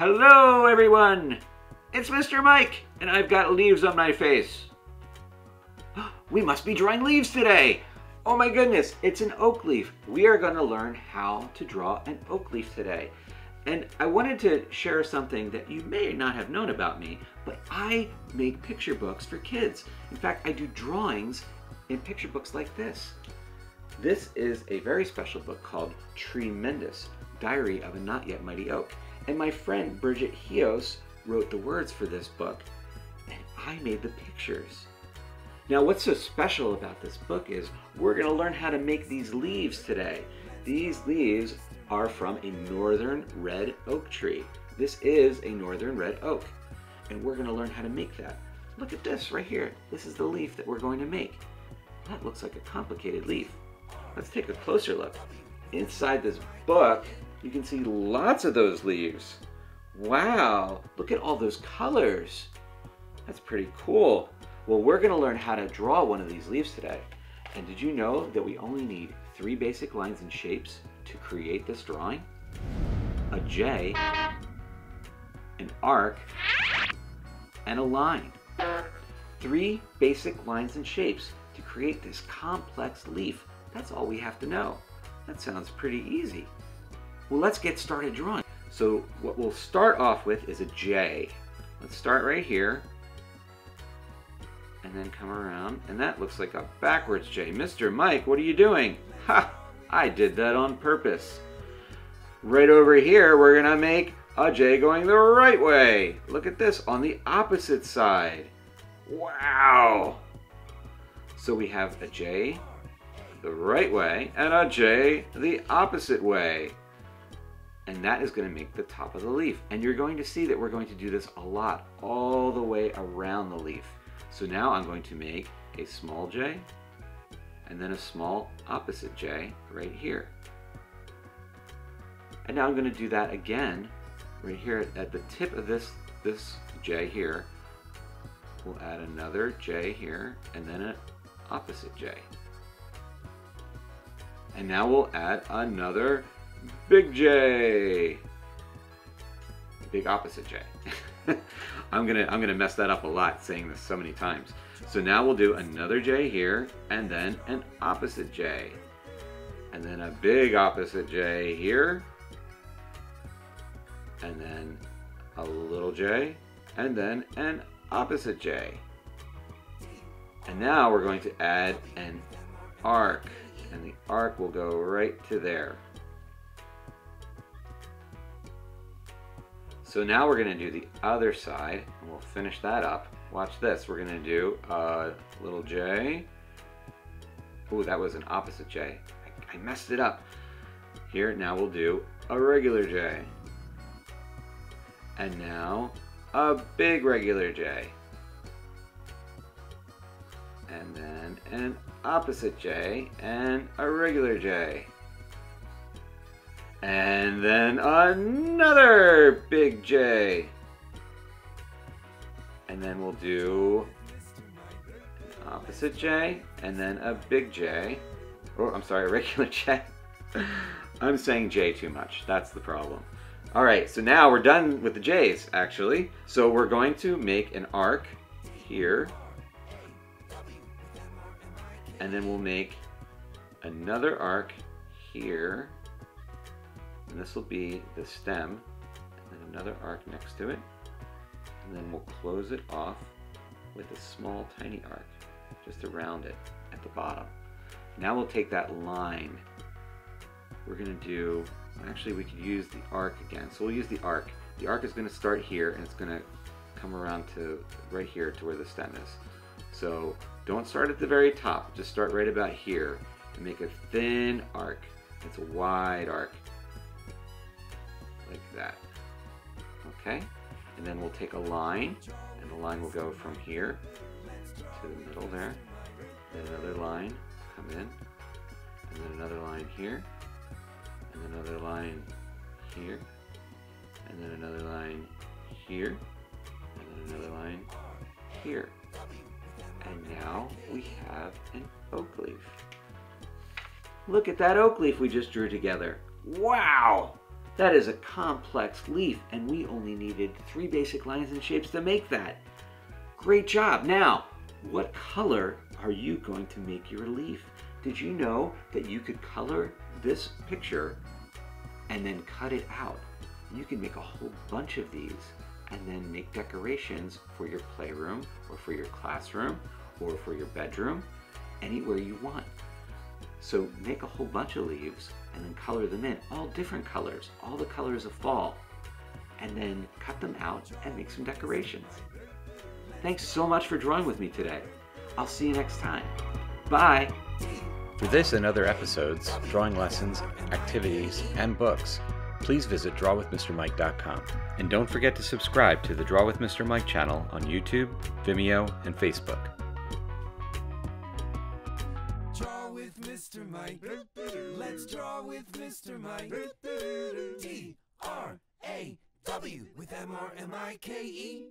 Hello, everyone! It's Mr. Mike, and I've got leaves on my face. We must be drawing leaves today! Oh my goodness, it's an oak leaf. We are going to learn how to draw an oak leaf today. And I wanted to share something that you may not have known about me, but I make picture books for kids. In fact, I do drawings in picture books like this. This is a very special book called Treemendous, Diary of a Not Yet Mighty Oak. And my friend Bridget Heos wrote the words for this book, and I made the pictures. Now, what's so special about this book is we're going to learn how to make these leaves today. These leaves are from a northern red oak tree. This is a northern red oak, and we're going to learn how to make that. Look at this right here. This is the leaf that we're going to make. That looks like a complicated leaf. Let's take a closer look. Inside this book, you can see lots of those leaves. Wow, look at all those colors. That's pretty cool. Well, we're gonna learn how to draw one of these leaves today. And did you know that we only need three basic lines and shapes to create this drawing? A J, an arc, and a line. Three basic lines and shapes to create this complex leaf. That's all we have to know. That sounds pretty easy. Well, let's get started drawing. So what we'll start off with is a J. Let's start right here and then come around and that looks like a backwards J. Mr. Mike, what are you doing? Ha! I did that on purpose. Right over here, we're gonna make a J going the right way. Look at this on the opposite side. Wow! So we have a J the right way and a J the opposite way and that is going to make the top of the leaf. And you're going to see that we're going to do this a lot, all the way around the leaf. So now I'm going to make a small J, and then a small opposite J right here. And now I'm going to do that again, right here at the tip of this, this J here. We'll add another J here, and then an opposite J. And now we'll add another Big J. Big opposite J. I'm gonna I'm gonna mess that up a lot saying this so many times. So now we'll do another J here and then an opposite J. And then a big opposite J here. And then a little J and then an opposite J. And now we're going to add an arc and the arc will go right to there. So now we're gonna do the other side and we'll finish that up. Watch this, we're gonna do a little J. Oh, that was an opposite J. I, I messed it up. Here, now we'll do a regular J. And now a big regular J. And then an opposite J and a regular J. And then another big J. And then we'll do opposite J and then a big J. Oh, I'm sorry, a regular J. I'm saying J too much. That's the problem. All right, so now we're done with the J's, actually. So we're going to make an arc here. And then we'll make another arc here. This will be the stem, and then another arc next to it. And then we'll close it off with a small tiny arc, just around it at the bottom. Now we'll take that line. We're gonna do, actually we could use the arc again. So we'll use the arc. The arc is gonna start here and it's gonna come around to right here to where the stem is. So don't start at the very top, just start right about here and make a thin arc. It's a wide arc that. Okay? And then we'll take a line, and the line will go from here to the middle there. Then another line, come in, and then another line here, and then another line here, and then another line here, and then another line here. And now we have an oak leaf. Look at that oak leaf we just drew together. Wow! That is a complex leaf, and we only needed three basic lines and shapes to make that. Great job. Now, what color are you going to make your leaf? Did you know that you could color this picture and then cut it out? You can make a whole bunch of these and then make decorations for your playroom or for your classroom or for your bedroom, anywhere you want. So make a whole bunch of leaves and then color them in, all different colors, all the colors of fall, and then cut them out and make some decorations. Thanks so much for drawing with me today. I'll see you next time. Bye! For this and other episodes, drawing lessons, activities, and books, please visit drawwithmrmike.com. And don't forget to subscribe to the Draw with Mr. Mike channel on YouTube, Vimeo, and Facebook. With Mr. Mike. Let's draw with Mr. Mike. D R A W with M R M I K E.